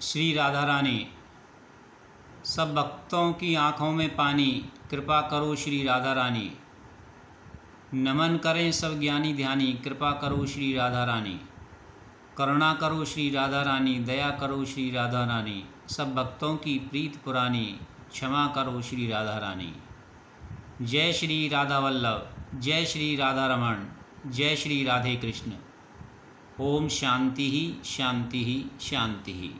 श्री राधा रानी, सब भक्तों की आँखों में पानी, कृपा करो श्री राधा रानी। नमन करें सब ज्ञानी ध्यानी, कृपा करो श्री राधा रानी। करुणा करो श्री राधा रानी, दया करो श्री राधा रानी। सब भक्तों की प्रीत पुरानी, क्षमा करो श्री राधा रानी। जय श्री राधा वल्लभ, जय श्री राधा रमण, जय श्री राधे कृष्ण। ओम शांति ही शांति ही शांति ही।